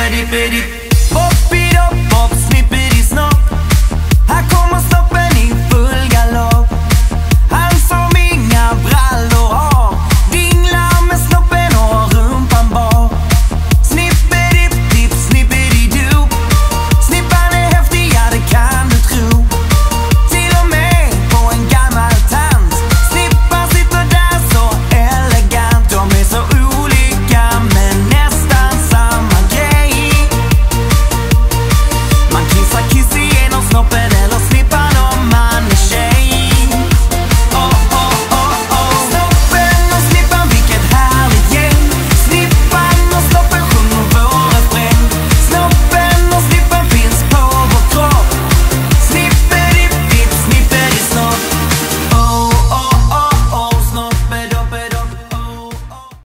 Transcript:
Baby, baby.